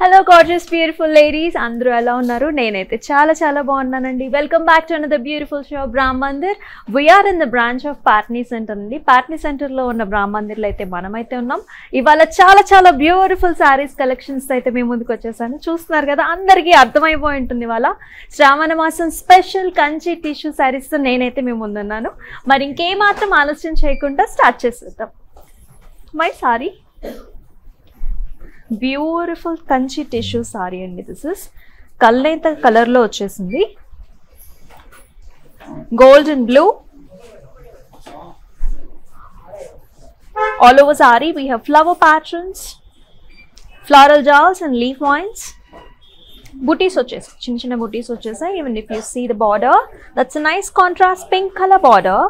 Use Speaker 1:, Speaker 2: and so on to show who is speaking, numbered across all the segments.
Speaker 1: Hello gorgeous beautiful ladies అందరూ ఎలా ఉన్నారు? నేనైతే చాలా చాలా బాగున్నానండి. Welcome back to another beautiful show Brahma Mandir we're in the branch of పార్ట్నీ centre అండి. పార్ట్నీ సెంటర్లో ఉన్న బ్రాహ్మ మందిర్లో అయితే మనమైతే ఉన్నాం. ఇవాళ చాలా చాలా బ్యూటిఫుల్ శారీస్ కలెక్షన్స్ అయితే మేము ముందుకు వచ్చేసాను. చూస్తున్నారు కదా అందరికీ అర్థమైపోయి ఉంటుంది ఇవాళ. శ్రావణ మాసం స్పెషల్ కంచి టిష్యూ శారీస్తో నేనైతే మేము ముందున్నాను మరి ఇంకేమాత్రం ఆలస్యం చేయకుండా స్టార్ట్ చేసేద్దాం. My saree beautiful Kanchi tissue saree అండి. దిస్ ఇస్ కల్నేత కలర్లో వచ్చేసింది. Gold and blue all over saree we have flower patterns floral జాల్స్ and leaf vines బుటీస్ వచ్చేసాయి. చిన్న చిన్న బుటీస్ వచ్చేసాయి. Even if you see the border that's nice contrast pink colour border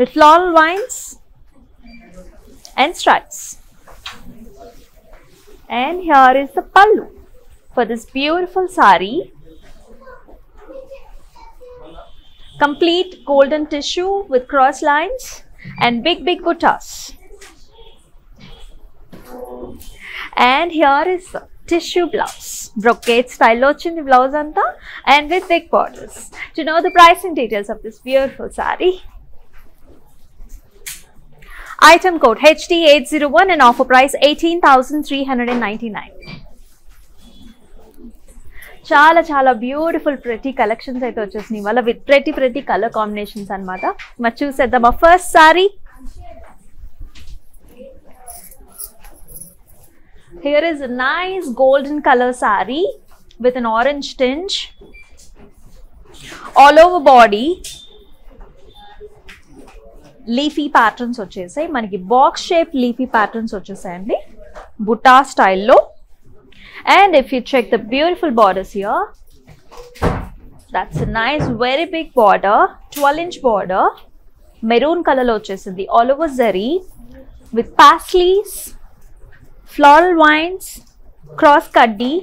Speaker 1: with floral vines and stripes And here is the pallu for this beautiful sari. Complete golden tissue with cross lines and big big buttas. And here is the tissue blouse, brocade style lochindi blouse and with big borders. To know the pricing details of this beautiful sari, Item code HD801 and offer price 18,399. చాలా చాలా beautiful ప్రతి collections అయితే వచ్చేసినాయి. ఇవాళ with ప్రతి ప్రతి colour combinations అనమాట మరి చూసేద్దాం ఆ first saree here is nice golden colour saree with an orange tinge all over body leafy patterns వచ్చేసాయి. మనకి బాక్స్ షేప్ లీఫీ ప్యాటర్న్స్ వచ్చేసాయండి. బుటా స్టైల్లో. And if you check the beautiful borders here that's nice very big border twelve inch border maroon కలర్లో వచ్చేసింది. All over zari with paisleys floral vines cross కడ్డీ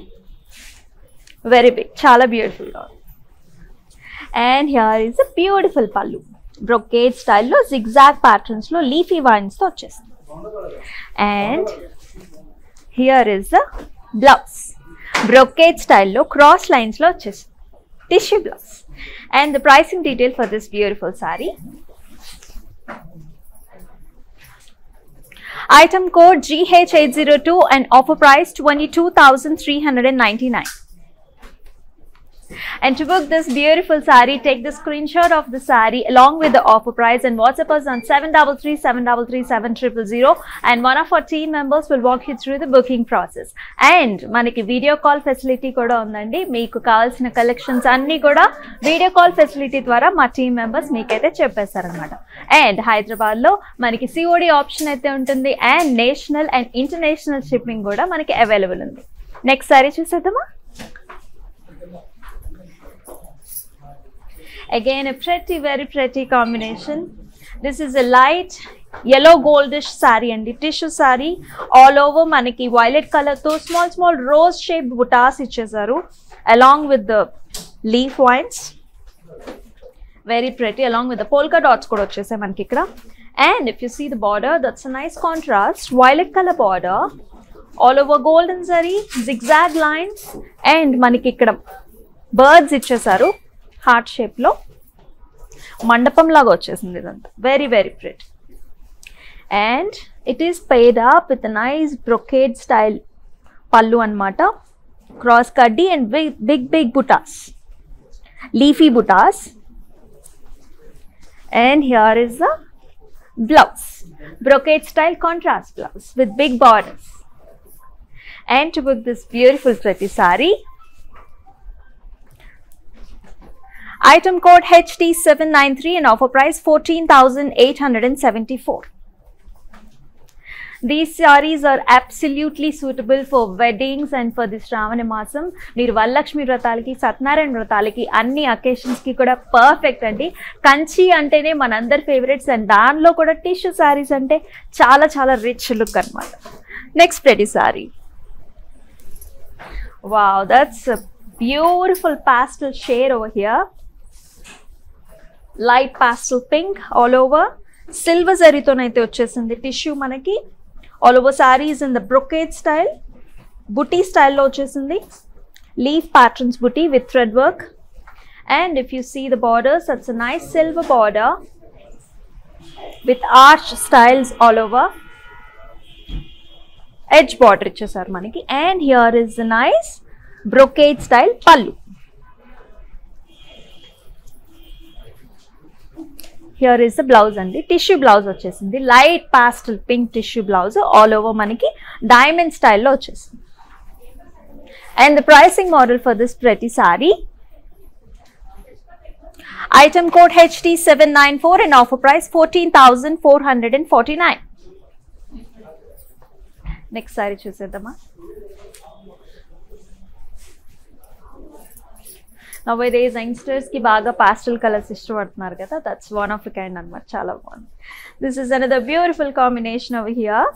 Speaker 1: very big చాలా బ్యూటిఫుల్గా and here is a beautiful pallu brocade స్టైల్లో zigzag ప్యాటర్న్స్లో leafy వైన్స్తో వచ్చేస్తుంది and here is the blouse brocade స్టైల్లో క్రాస్ లైన్స్లో వచ్చేస్తుంది tissue blouse and the pricing detail for this beautiful saree Item code GH802 and offer price 22,399. And to book this beautiful sari, take the screenshot of the sari along with the offer price and WhatsApp us on 733-733-7000 and one of our team members will walk you through the booking process. And మనకి video call facility కూడా ఉందండి మీకు కావాల్సిన collections అన్నీ కూడా video call facility ద్వారా మా team members మీకైతే చెప్పేస్తారనమాట అండ్ హైదరాబాద్లో మనకి సిఓడి ఆప్షన్ అయితే ఉంటుంది and national and international shipping కూడా మనకి అవైలబుల్ ఉంది నెక్స్ట్ సారీ చూసేద్దామా again a pretty very pretty combination. This is a light yellow goldish saree అండి టిష్యూ శారీ ఆల్ ఓవర్ మనకి వైలెట్ కలర్తో స్మాల్ స్మాల్ రోజ్ షేప్ బుటాస్ ఇచ్చేసారు along with the leaf vines very pretty along with the polka dots కూడా వచ్చేసాయి మనకి ఇక్కడ and if you see the border that's nice contrast violet colour border all over golden saree zigzag lines and మనకి ఇక్కడ birds ఇచ్చేసారు heart షేప్లో మండపం లాగా వచ్చేసింది ఇదంతా. Very very pretty and it is paired up with nice brocade style pallu అనమాట cross కడ్డీ అండ్ బిగ్ బిగ్ బిగ్ బుటాస్ leafy buttas and here is the blouse brocade style contrast blouse with big borders and to book this beautiful ప్రతి saree Item code HT793 and offer price 14,874. These sarees are absolutely suitable for weddings and for this Ravana Masam. మీరు వరలక్ష్మి వ్రతాలకి సత్యనారాయణ వ్రతాలకి అన్ని అకేషన్స్కి కూడా perfect అండి కంచి అంటేనే మనందరి favourites and దానిలో కూడా tissue saris అంటే చాలా చాలా రిచ్ లుక్ అనమాట next pretty sari wow that's beautiful pastel share over here light pastel pink all over. Silver జరీతోనైతే వచ్చేసింది టిష్యూ మనకి. All over saris in the brocade style booti స్టైల్లో వచ్చేసింది. Leaf patterns booti with thread work and if you see the borders it's a nice silver border with arch styles all over edge border ఇచ్చేసారు మనకి. And here is nice brocade style pallu here is the blouse అండి. Tissue blouse వచ్చేసింది. Light pastel pink tissue blouse all over మనకి diamond స్టైల్లో వచ్చేసింది. And the pricing model for this pretty sari item code HD seven nine four and offer price fourteen thousand four hundred and forty nine next sari చూసేద్దామా? Nowadays యంగ్స్టర్స్కి బాగా pastel colours ఇష్టపడుతున్నారు కదా that's one of kind అనమాట చాలా బాగుంది this is another beautiful combination of here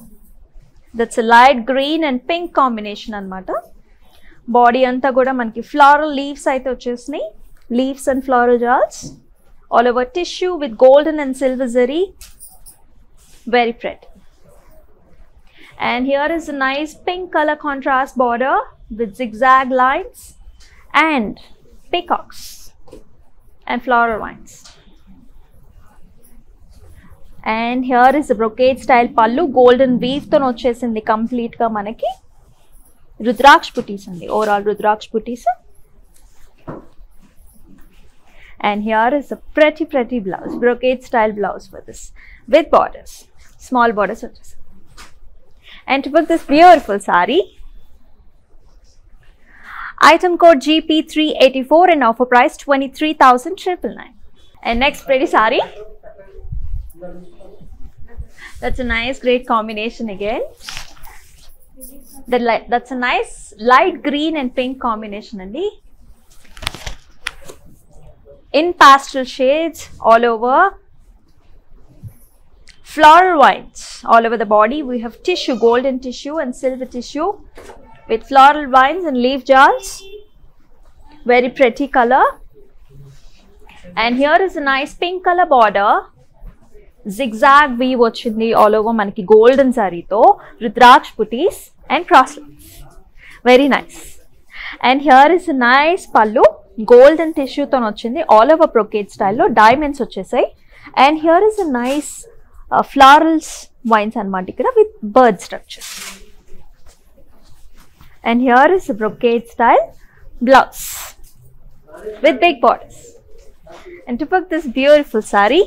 Speaker 1: that's light green and pink combination అనమాట body అంతా కూడా మనకి ఫ్లారల్ లీవ్స్ అయితే వచ్చేసినాయి leaves and floral jaals all over tissue with golden and silver zari very pretty And here is a nice pink color contrast border with zigzag lines. And peacocks and floral vines. And here is a brocade style pallu golden weave తో వచ్చేసింది కంప్లీట్గా మనకి రుద్రాక్ష పుటీస్ అండి overall rudraksha booties and here is a pretty pretty blouse brocade style blouse for this with borders small borders వచ్చేసి and to book this beautiful sari item code gp384 and offer price 23999 and next pretty sari that's a nice great combination again. That light, that's a nice light green and pink combination అండి in pastel shades all over. Floral vines all over the body. We have tissue golden tissue and silver tissue with floral vines and leaf jars. Very pretty color. And here is a nice pink color border. Zigzag weave వచ్చింది all over మనకి golden సారీతో rudraksha booties and cross very nice and here is nice pallu golden టిష్యూతో వచ్చింది. All over brocade స్టైల్లో diamonds వచ్చేసాయి. And here is a nice florals vines అనమాట ఇక్కడ with bird Structure and here is brocade style blouse with big borders and to book this beautiful sari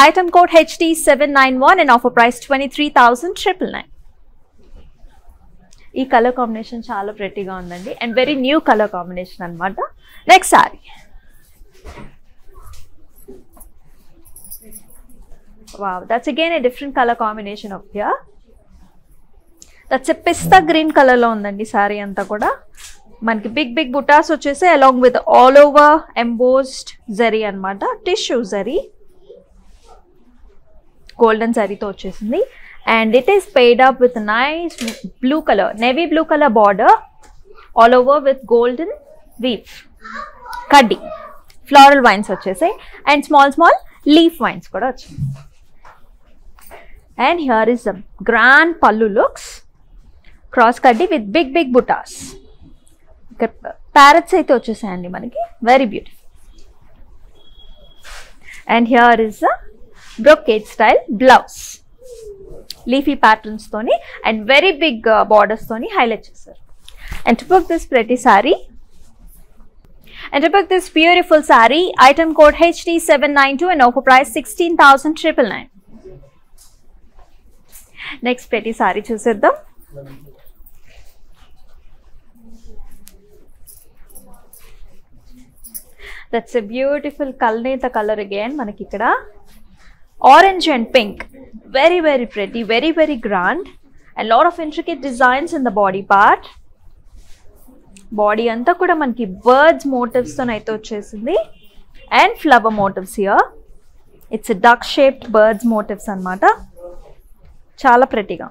Speaker 1: Item code HT791 and offer price 23,999. ఈ colour combination చాలా ప్రెట్టీగా ఉందండి and very new colour combination అనమాట next sari wow that's again a different colour combination of here that's pista green కలర్లో ఉందండి sorry అంతా కూడా. మనకి big big బుటాస్ వచ్చేసి along with all over embossed zari అనమాట టిష్యూ జరీ గోల్డెన్ జరీతో వచ్చేసింది. And it is paired up with nice blue colour navy blue colour border all over with golden weave kaddi floral vines వచ్చేసాయి. And small small leaf vines కూడా వచ్చాయి. And here is the grand pallu looks cross kaddi with big big butas. ఇక్కడ parrots అయితే వచ్చేసాయండి మనకి. Very beautiful and here is the brocade style blouse leafy patterns తోని and very big borders తోని highlight చేశారు. And to this pretty sari and to this beautiful sari item code HD seven nine two and offer price sixteen thousand triple nine next pretty sari చూసేద్దాం that's a beautiful కల్నేత colour again మనకి ఇక్కడ orange and pink very very pretty very very grand and lot of intricate designs in the body part body అంతా కూడా మనకి birds మోటివ్స్తో అయితే వచ్చేసింది. And flower motifs here it's duck shaped birds motifs అనమాట చాలా ప్రెటీగా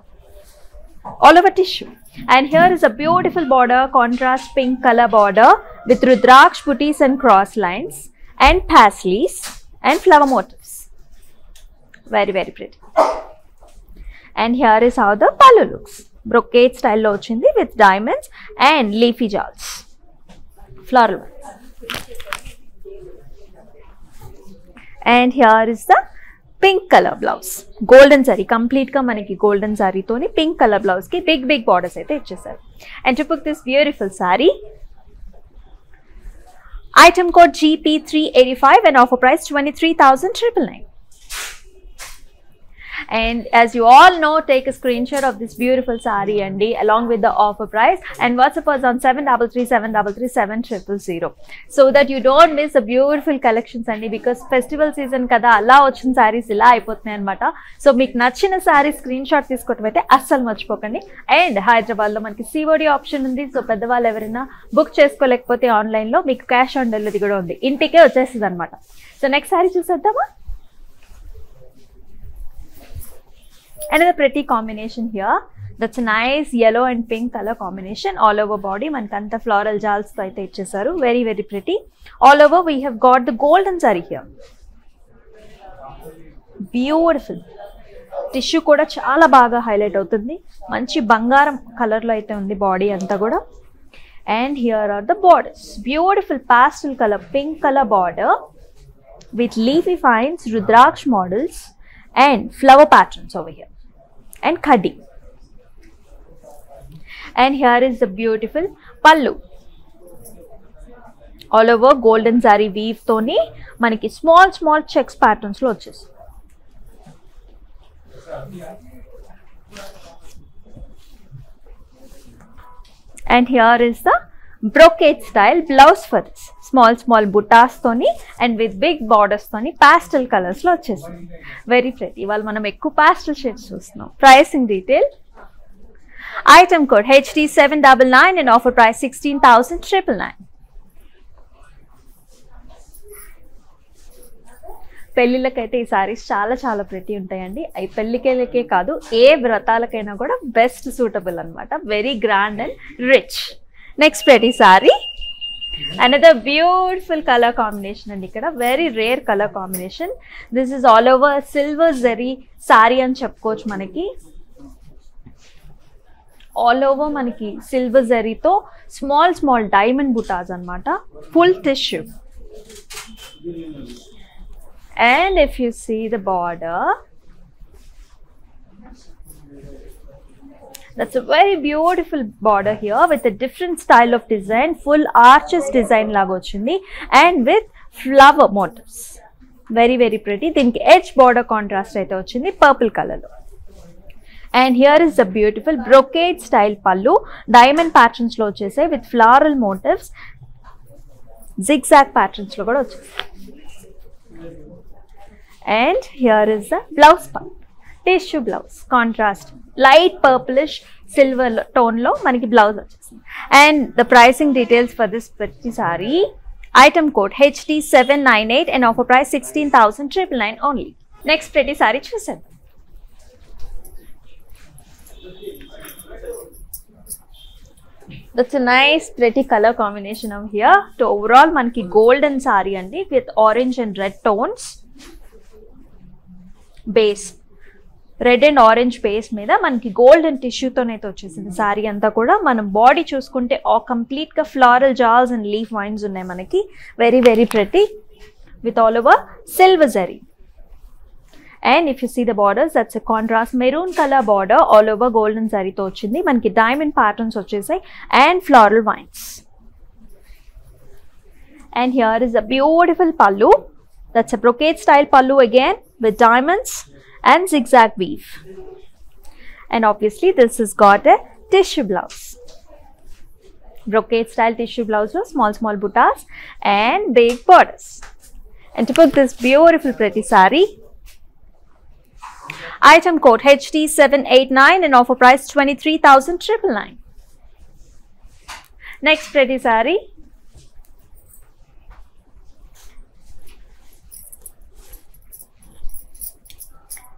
Speaker 1: all over tissue and here is a beautiful border contrast pink colour border with Rudraksh booties and cross lines and paisleys and flower motifs. Very, very pretty. And here is how the pallu looks brocade స్టైల్లో వచ్చింది with diamonds and leafy jaals flower and here is the pink colour blouse golden sari కంప్లీట్గా మనకి golden సారీతోని pink colour బ్లౌజ్కి big big borders అయితే ఇచ్చేసారు. And to book this beautiful sari Item code GP385 and offer price 23,999. And as you all know take screenshot of this beautiful sari అండి along with the offer price and WhatsApp on seven double three seven double three seven triple zero so that you don't miss the beautiful collections అండి because festival season కదా అలా వచ్చిన సారీస్ ఇలా అయిపోతున్నాయి అనమాట so మీకు నచ్చిన సారీ స్క్రీన్ షాట్ తీసుకోవటం అయితే అస్సలు మర్చిపోకండి అండ్ హైదరాబాద్లో మనకి సీఓడి ఆప్షన్ ఉంది సో పెద్దవాళ్ళు ఎవరైనా బుక్ చేసుకోలేకపోతే ఆన్లైన్లో మీకు క్యాష్ ఆన్ డెలివరీ కూడా ఉంది ఇంటికే వచ్చేస్తుంది అనమాట సో నెక్స్ట్ సారీ చూసేద్దామా and pretty combination here that's nice yellow and pink colour combination all over body మనకంతా జాల్స్తో అయితే ఇచ్చేసారు very very pretty all over we have got the golden sari here beautiful tissue కూడా చాలా బాగా highlight అవుతుంది మంచి బంగారం కలర్లో అయితే ఉంది బాడీ అంతా కూడా and here are the borders beautiful pastel colour pink colour border with leafy vines rudraksha models and flower patterns over here and khadi. And here is the beautiful pallu. All over golden sari weave తోని మనకి small small checks ప్యాటర్న్స్లో వచ్చేసి and here is the brocade style blouse for this small small బుటాస్తోని and with big borders తోని pastel కలర్స్లో వచ్చేసింది. Very pretty ఇవాళ మనం ఎక్కువ పాస్టల్ షేడ్స్ చూస్తున్నాం. Pricing detail item code HD seven double nine and offer price sixteen thousand triple nine పెళ్ళిళ్ళకైతే ఈ సారీస్ చాలా చాలా ప్రతి ఉంటాయండి. అవి పెళ్ళికేళ్ళకే కాదు ఏ వ్రతాలకైనా కూడా బెస్ట్ సూటబుల్ అనమాట very grand and rich next pretty sari another beautiful colour combination అండి ఇక్కడ. Very rare colour combination this is all over silver zari sari అని చెప్పుకోవచ్చు మనకి. ఆల్ ఓవర్ మనకి సిల్వర్ జరీతో స్మాల్ స్మాల్ డైమండ్ బుటాస్ అనమాట full tissue and if you see the border that's a very beautiful border here with a different style of design full arches design లాగా వచ్చింది and with flower motifs very very pretty దీనికి edge border contrast అయితే వచ్చింది purple color లో and here is the beautiful brocade style pallu diamond ప్యాటర్న్స్లో వచ్చేసాయి with floral motifs zigzag ప్యాటర్న్స్లో కూడా వచ్చేసాయి and here is the blouse part tissue blouse. Contrast. Light purplish silver lo- tone లో మనకి blouse వచ్చేసింది. And the pricing details for this pretty sari item code HD seven nine eight and offer price sixteen thousand triple nine only next pretty sari చూసేద్దాం. That's nice pretty colour combination of here to overall మనకి golden sari అండి with orange and red tones base red and orange paste మీద మనకి golden టిష్యూతోనైతే వచ్చేసింది. Sorry అంతా కూడా మనం body చూసుకుంటే కంప్లీట్గా floral jaals and leaf vines ఉన్నాయి మనకి. Very very pretty with all over silver zari and if you see the borders that's a contrast maroon colour border all over golden జరీతో వచ్చింది. మనకి డైమండ్ ప్యాటర్న్స్ వచ్చేసాయి. And floral vines and here is a beautiful pallu that's a brocade style pallu again with diamonds and zigzag weave. And obviously this has got a tissue blouse. Brocade style tissue blouse with small small buttas and big borders. And to put this beautiful pretty sari, item code HD789 and offer price 23,999. Next pretty sari.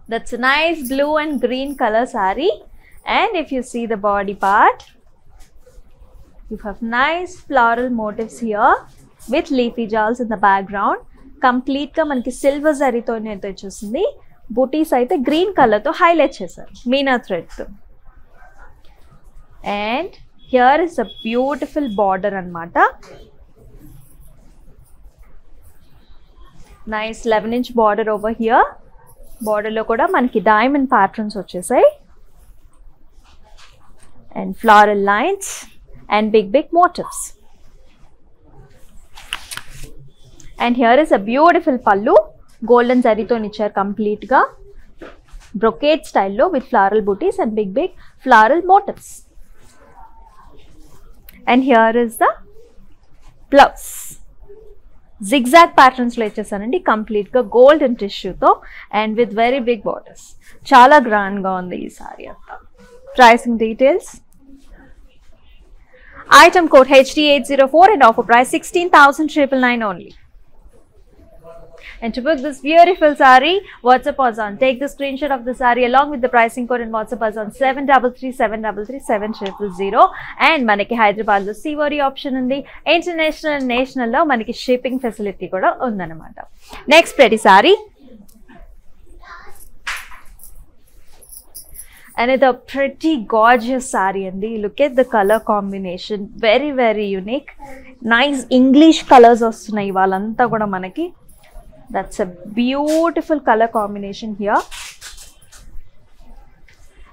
Speaker 1: That's a nice blue and green color sari. And if you see the body part, you have nice floral motifs here with leafy jewels in the background. కంప్లీట్గా మనకి silver జరీతోనే అయితే వచ్చేసింది బూటీస్ అయితే green కలర్తో highlight చేశారు మీనా థ్రెడ్తో and here is a beautiful border అనమాట nice eleven inch border over here బార్డర్లో కూడా మనకి డైమండ్ ప్యాటర్న్స్ వచ్చేసాయి. And floral lines and big big motifs and here is a beautiful pallu golden జరీతో ఇచ్చారు కంప్లీట్గా బ్రొకేట్ స్టైల్లో with floral booties and big big floral motifs and here is the blouse zigzag ప్యాటర్న్స్లో ఇచ్చేసానండి. కంప్లీట్గా golden టిష్యూతో and with very big borders చాలా గ్రాండ్గా ఉంది ఈ సారీ అంతా. Pricing details item code HD eight zero four and offer price sixteen thousand triple nine only And to book this beautiful sari, WhatsApp us on. Take the screenshot of the sari along with the pricing code and WhatsApp us on 7337337000. And మనకి హైదరాబాద్లో సివోరీ option ఉంది international నేషనల్లో మనకి shipping facility కూడా ఉందన్నమాట next pretty sari and it's a pretty gorgeous sari అండి look at the color combination very very unique nice english colors వస్తున్నాయి వాళ్ళంతా కూడా మనకి that's a beautiful colour combination here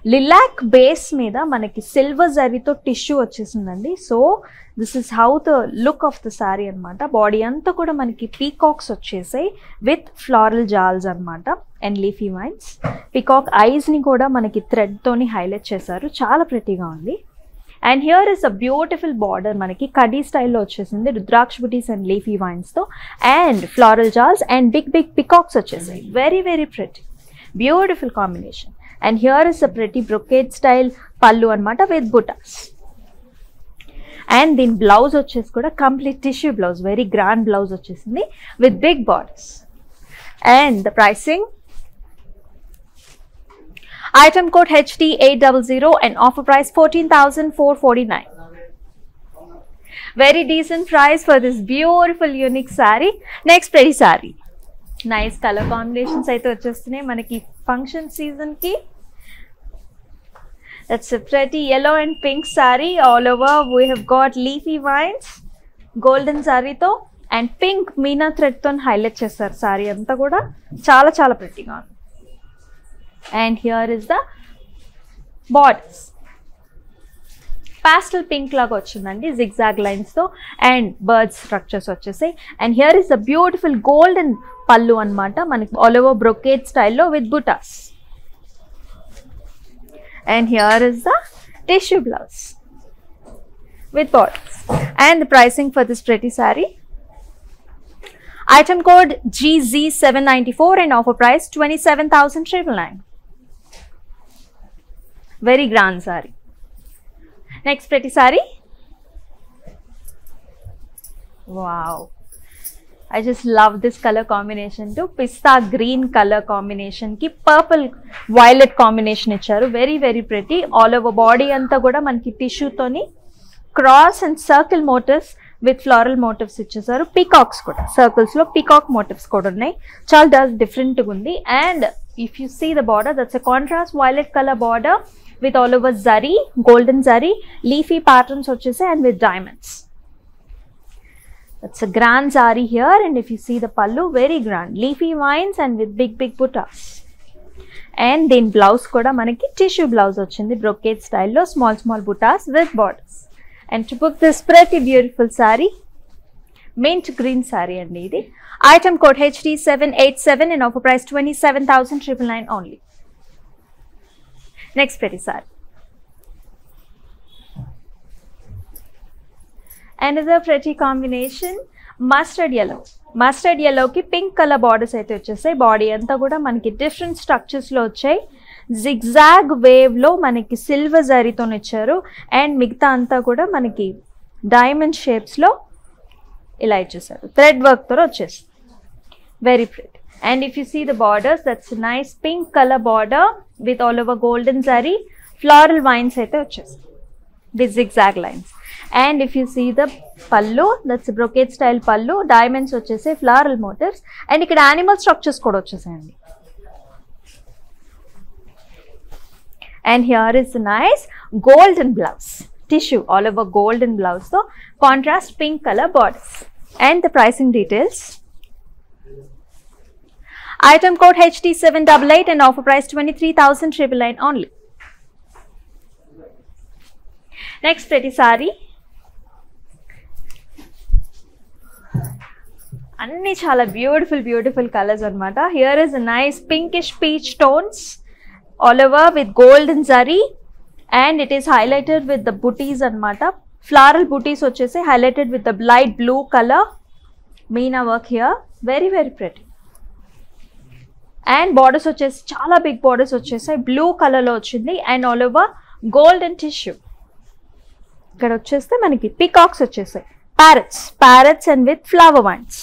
Speaker 1: lilac base మీద మనకి సిల్వర్ జరీతో టిష్యూ వచ్చేసిందండి. So this is how the look of the sari అనమాట బాడీ అంతా కూడా మనకి పీకాక్స్ వచ్చేసాయి విత్ ఫ్లారల్ జాల్స్ అనమాట అండ్ లీఫీ వైన్స్ పీకాక్ ఐస్ని కూడా మనకి థ్రెడ్తోని హైలైట్ చేశారు. చాలా ప్రెటీగా ఉంది. And here is a beautiful border మనకి కడీ స్టైల్లో వచ్చేసింది. రుద్రాక్ష బుటీస్ and leafy వైన్స్తో and floral jaals and big big peacocks వచ్చేసాయి. Very very pretty beautiful combination and here is a pretty brocade style pallu అనమాట విత్ బుటాస్ అండ్ దీని blouse వచ్చేసి కూడా complete tissue blouse very grand blouse వచ్చేసింది with big borders and the pricing Item code HD800 and offer price 14,449. Very decent price for this beautiful unique saree. Next pretty saree. Nice colour combinations అయితే వచ్చేస్తున్నాయి మనకి function సీజన్కి that's pretty yellow and pink sari all over we have got leafy vines golden సారీతో and pink Meena థ్రెడ్తో highlight చేస్తారు sorry అంతా కూడా చాలా చాలా ప్రెట్టిగా ఉంది and here is the borders. Pastel pink లాగా వచ్చిందండి జిగ్జాగ్ లైన్స్తో అండ్ బర్డ్స్ స్ట్రక్చర్స్ వచ్చేసాయి and here is the beautiful golden pallu అనమాట మనకి ఆల్ ఓవర్ బ్రొకేట్ స్టైల్లో with butas and here is the tissue blouse with borders and the pricing for this pretty sari Item code GZ794 and offer price 27,999. Very very grand sari. Next pretty sari wow. I just love this colour combination to pista green colour కాంబినేషన్కి purple violet combination ఇచ్చారు. Very very pretty all over body అంతా కూడా మనకి టిష్యూతోని cross and circle motifs with floral motifs ఇచ్చేసారు. Peacocks కూడా. సర్కిల్స్లో peacock motifs కూడా ఉన్నాయి. చాలా డస్ డిఫరెంట్గా ఉంది. And if you see the border that's a contrast violet colour border with all over zari golden zari leafy patterns వచ్చేసాయి and with diamonds that's a grand sari here and if you see the pallu very grand leafy vines and with big big buttas and దీని blouse కూడా మనకి tissue blouse వచ్చింది brocade స్టైల్లో small small buttas with borders and to book this pretty beautiful sari mint green sari అండి ఇది item code HD seven eight seven and offer price twenty seven thousand triple nine only next pretty sari and is a pretty combination mustard yellow mustard ఎల్లోకి pink colour borders అయితే వచ్చేసాయి. Body అంతా కూడా మనకి different స్ట్రక్చర్స్లో వచ్చాయి. Zigzag వేవ్లో మనకి silver జరీతో ఇచ్చారు. అండ్ మిగతా అంతా కూడా మనకి డైమండ్ షేప్స్లో ఇలా ఇచ్చేసారు. థ్రెడ్ వర్క్తో వచ్చేసి very pretty and if you see the borders that's nice pink colour border with all over golden zari floral vines అయితే వచ్చేసాయి with zigzag lines and if you see the pallu that's brocade style pallu diamonds వచ్చేసి floral motifs and ఇక్కడ animal structures కూడా వచ్చేసాయండి and here is nice golden blouse tissue all over golden బ్లౌజ్తో contrast pink colour borders and the pricing details Item code HT788 and offer price 23,999 only. Next pretty saree. అన్ని చాలా beautiful beautiful colours అనమాట here is nice pinkish peach tones all over with golden zari and it is highlighted with the బుటీస్ అనమాట floral బుటీస్ వచ్చేసి highlighted with the light blue colour meena work here very very pretty and borders వచ్చేసి చాలా big borders వచ్చేసాయి. Blue కలర్లో వచ్చింది. And all over golden tissue ఇక్కడ వచ్చేస్తే మనకి పికాక్స్ వచ్చేసాయి. Parrots parrots and with flower ones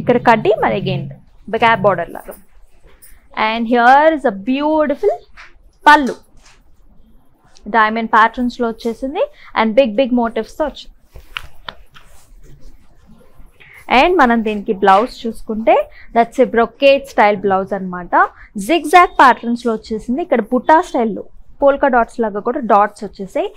Speaker 1: ఇక్కడ కడ్డి మరి అగైన్ గ్యాప్ బార్డర్ లాగా. And here is a beautiful pallu diamond ప్యాటర్న్స్లో వచ్చేసింది. అండ్ బిగ్ బిగ్ మోటివ్స్తో వచ్చింది అండ్ మనం దీనికి బ్లౌజ్ చూసుకుంటే that's a brocade style blouse అనమాట జిగ్జాగ్ ప్యాటర్న్స్లో వచ్చేసింది. ఇక్కడ బుట్టా స్టైల్లో పోల్కా డాట్స్ లాగా కూడా డాట్స్ వచ్చేసాయి.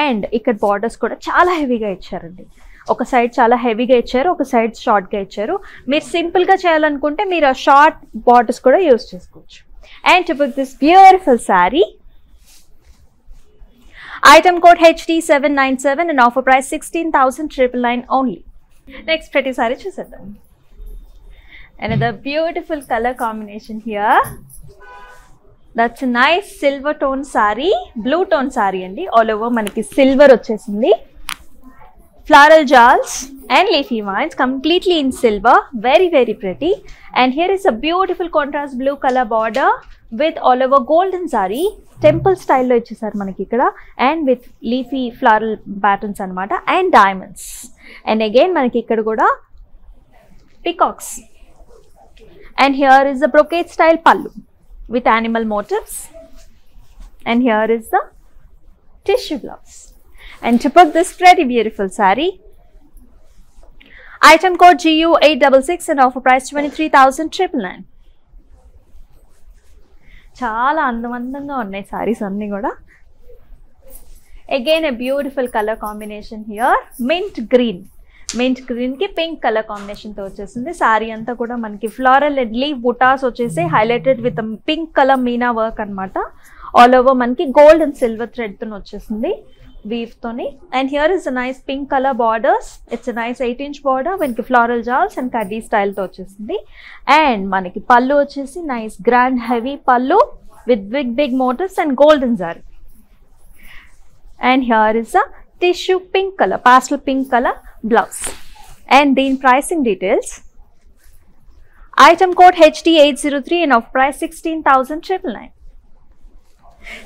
Speaker 1: అండ్ ఇక్కడ బార్డర్స్ కూడా చాలా హెవీగా ఇచ్చారండి. ఒక సైడ్ చాలా హెవీగా ఇచ్చారు ఒక సైడ్ షార్ట్గా ఇచ్చారు. మీరు సింపుల్గా చేయాలనుకుంటే మీరు ఆ షార్ట్ బార్డర్స్ కూడా యూజ్ చేసుకోవచ్చు. And to this beautiful sari item code HD seven nine seven and offer price sixteen thousand triple nine only next ప్రతిసారి సారీ చూసేద్దాం the beautiful colour combination here that's nice silver tone sari blue tone sari అండి. All over మనకి silver వచ్చేసింది. Floral జాల్స్ and leafy vines completely in silver very very pretty and here is a beautiful contrast blue colour border with all over golden sari temple స్టైల్లో ఇచ్చేసారు మనకి ఇక్కడ. And with leafy floral patterns అనమాట and diamonds and again మనకి ఇక్కడ కూడా peacocks and here is the brocade style pallu with animal motifs and here is the tissue blouse and tip of this very beautiful sari item code GU eight double six and offer price twenty three thousand triple nine చాలా అందమందంగా ఉన్నాయి సారీస్ అన్నీ కూడా. Again a beautiful colour combination here mint green mint గ్రీన్కి pink colour కాంబినేషన్తో వచ్చేసింది. Sorry అంతా కూడా మనకి ఫ్లోరల్ అండ్ లీవ్ బుటాస్ వచ్చేసి highlighted with pink colour meena work అనమాట ఆల్ ఓవర్ మనకి గోల్డ్ అండ్ సిల్వర్ థ్రెడ్తో వచ్చేసింది వీవ్తోని and here is nice pink colour borders it's nice eight inch border మనకి ఫ్లోరల్ జాల్స్ అండ్ కడ్డీ స్టైల్తో వచ్చేసింది. అండ్ మనకి పళ్ళు వచ్చేసి nice grand heavy pallu with big big motifs and golden zari and here is a tissue pink colour pastel pink colour blouse and దీని pricing details item code HD eight zero three and off price sixteen thousand triple nine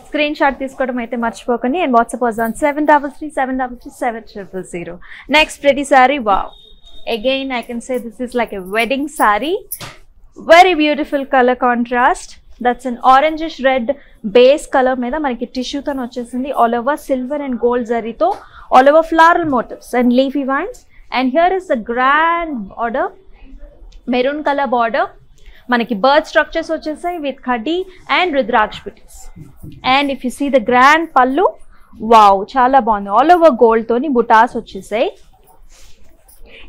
Speaker 1: screenshot తీసుకోవడం అయితే మర్చిపోకండి and WhatsApp us on seven double three seven double three seven triple zero next pretty sari wow again I can say this is like a wedding sari very beautiful colour contrast that's an orangish red base colour మీద మనకి టిష్యూతో వచ్చేసింది. All over silver and gold జరీతో all over floral motifs and leafy vines and here is the grand border maroon colour border మనకి bird structures వచ్చేసాయి with కడ్డీ and rudraksha butis and if you see the grand pallu wow చాలా బాగుంది. All over గోల్డ్తోని బుటాస్ వచ్చేసాయి.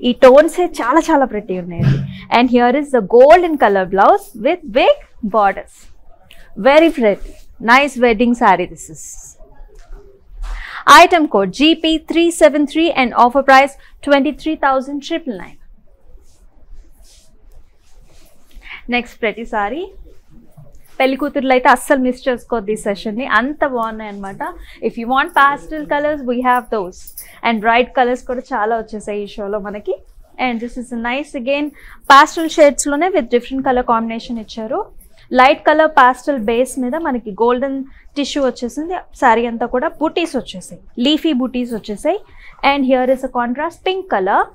Speaker 1: ఈ tones చాలా చాలా pretty ఉన్నాయండి and here is the golden colour blouse with big borders very pretty nice wedding sari this is item code GP three seven three and offer price twenty three thousand triple nine next ప్రతిసారి పెళ్ళి కూతుర్లు అయితే అస్సలు miss చేసుకోవద్దు ఈ సెషన్ని అంత బాగున్నాయి అనమాట if you want pastel colours we have those and bright colours కూడా చాలా వచ్చేసాయి ఈ షోలో మనకి. And this is nice again pastel షేడ్స్లోనే with different colour combination ఇచ్చారు. లైట్ కలర్ పాస్టల్ బేస్ మీద మనకి గోల్డెన్ టిష్యూ వచ్చేసింది. శారీ అంతా కూడా బూటీస్ వచ్చేసాయి. లీఫీ బూటీస్ వచ్చేసాయి. And here is a contrast pink colour.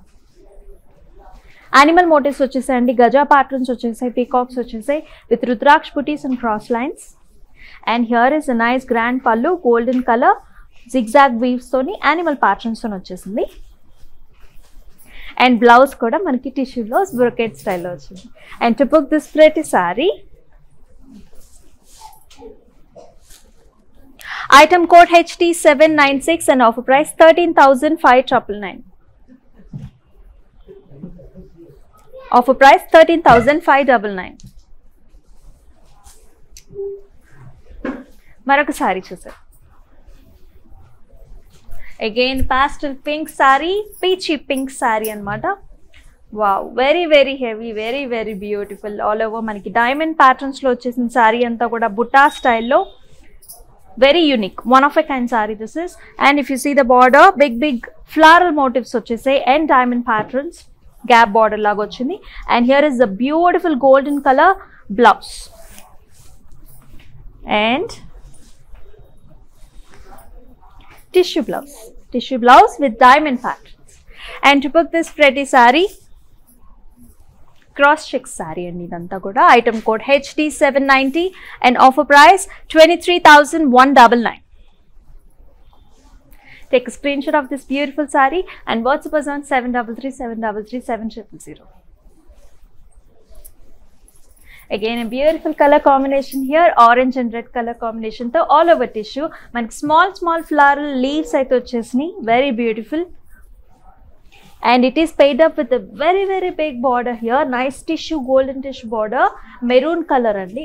Speaker 1: Animal motifs వచ్చేసాయండి. Gaza patterns వచ్చేసాయి పీకాక్స్ వచ్చేసాయి with rudraksha buttis and cross lines and here is a nice grand pallu golden colour zigzag వీవ్స్తోని animal ప్యాటర్న్స్తో వచ్చేసింది. And blouse కూడా మనకి టిష్యూలో brocade స్టైల్లో వచ్చింది. And to book this pretty sari Item code HT796 and offer price 13,599. Offer price 13,599. మరొక sorry చూసారు again pastel pink sari peachy pink sari అనమాట wow very very heavy very very beautiful all over మనకి diamond ప్యాటర్న్స్లో వచ్చేసిన sorry అంతా కూడా బుటా స్టైల్లో very unique one of a kind sari this is and if you see the border big big floral motifs వచ్చేసాయి and diamond patterns gap border లాగా వచ్చింది and here is the beautiful golden colour blouse and tissue blouse. Tissue blouse with diamond patterns. And to book this pretty saree cross check sari అండి ఇదంతా కూడా. Item code HD seven ninety and offer price twenty three thousand one double nine take screenshot of this beautiful sari and WhatsApp us on seven double three seven double three seven triple zero again beautiful colour combination here orange and red colour కాంబినేషన్తో all over tissue మనకి small small flower leaves అయితే వచ్చేసినాయి. Very beautiful and it is paid up with a very very big border here. Nice tissue golden tissue border. Maroon colour అండి.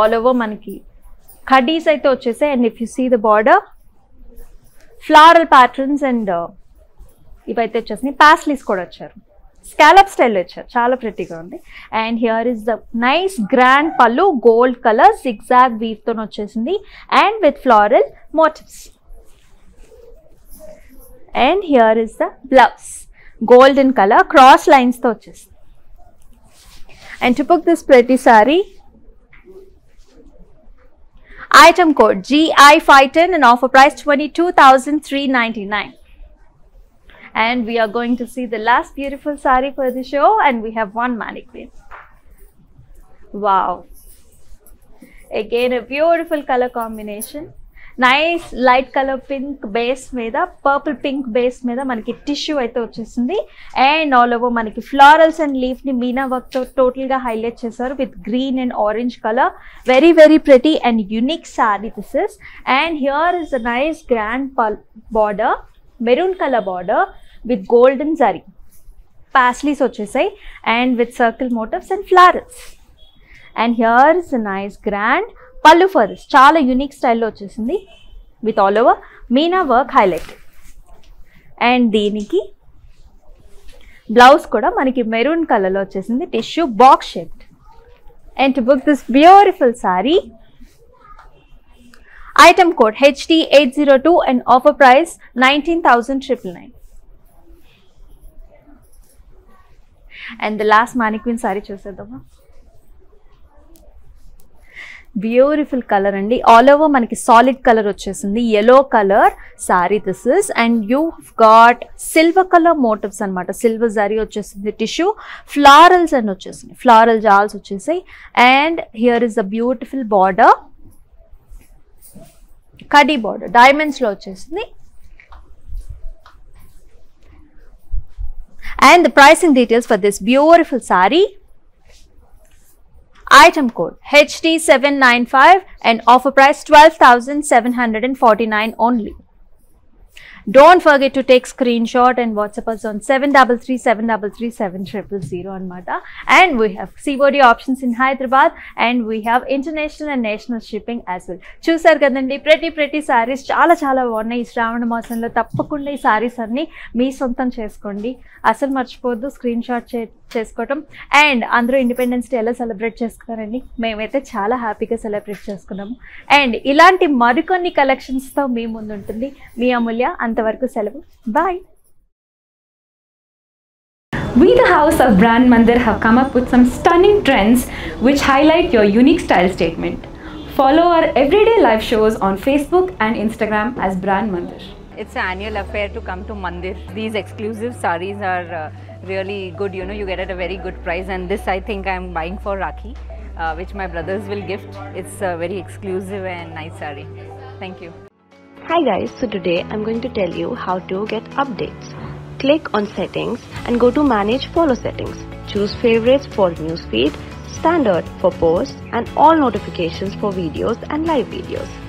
Speaker 1: All over మనకి. కడీస్ అయితే వచ్చేసాయి. And if you see the border floral patterns and ఇవైతే వచ్చేసినాయి. Paisleys కూడా వచ్చారు. Scallop style వచ్చారు. చాలా ప్రెట్టిగా ఉంది. And here is the nice grand pallu gold colour zigzag వీవ్తో వచ్చేసింది. And with floral motifs and here is the blouse golden colour cross లైన్స్తో వచ్చేసింది అండ్ టు బుక్ దిస్ ప్రతి sari item code G I five ten and offer price twenty two thousand three ninety nine and we are going to see the last beautiful sari for the show and we have one mannequin wow again a beautiful color combination Nice light colour pink base మీద purple pink base మీద మనకి tissue అయితే వచ్చేసింది. And all over మనకి florals and లీఫ్ని మీనా వర్క్తో టోటల్గా highlight చేశారు with green and orange colour very very pretty and unique sari this is and here is a nice grand border maroon colour border with golden zari paisleys వచ్చేసాయి. And with circle motifs and florals and here is nice grand pallu ఫర్స్ చాలా unique స్టైల్లో వచ్చేసింది. With all over meena work highlight and దీనికి blouse కూడా మనకి maroon కలర్లో వచ్చేసింది. Tissue box shaped and to book this beautiful sari item code HD eight zero two and offer price nineteen thousand triple nine and the last mannequin sari చూసేద్దామా? Beautiful colour అండి. All over మనకి solid colour వచ్చేసింది. Yellow colour sari this is and you got silver colour motifs అనమాట silver zari వచ్చేసింది. Tissue florals అని వచ్చేసింది. Floral జాల్స్ వచ్చేసాయి. And here is a beautiful border khadi border డైమండ్స్లో వచ్చేసింది. And the pricing details for this beautiful sari item code HD795 and offer price 12,749 only. Don't forget to take screenshot and WhatsApp us on 733-733-7000 anmata. And we have COD options in Hyderabad and we have international and national shipping as well. చూసారు కదండి ప్రతి ప్రతి సారీస్ చాలా చాలా బాగున్నాయి ఈ శ్రావణ మాసంలో తప్పకుండా ఈ సారీస్ అన్ని మీ సొంతం చేసుకోండి అసలు మర్చిపోవద్దు స్క్రీన్ షాట్ చే చేసుకోవటం అండ్ అందరూ ఇండిపెండెన్స్ డే ఎలా సెలబ్రేట్ చేసుకున్నారండి మేమైతే చాలా హ్యాపీగా సెలబ్రేట్ చేసుకున్నాము అండ్ ఇలాంటి మరికొన్ని కలెక్షన్స్తో మీ ముందు ఉంటుంది మీ అమూల్య అంతవరకు సెలవు bye
Speaker 2: We, the House of Brand Mandir, have come up with some stunning trends which highlight your unique style statement. Follow our everyday live shows on Facebook and Instagram as Brand Mandir.
Speaker 3: It's an annual affair to come to Mandir. These exclusive saris are uh, really good. You know, you get at a very good price. And this, I think, I'm buying for Rakhi, uh, which my brothers will gift. It's a very exclusive and nice sari. Thank you.
Speaker 4: Hi guys, so today I'm going to tell you how to get updates. Click on settings and go to manage follow settings. Choose favorites for newsfeed, standard for posts and all notifications for videos and live videos.